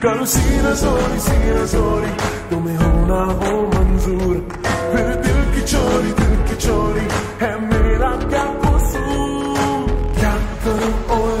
Calcina sorry, sina sorry, come una bomba manzur. Per dir che chori, dir che chori, è me la capo su. Cantano o oh,